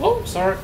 Oh, sorry.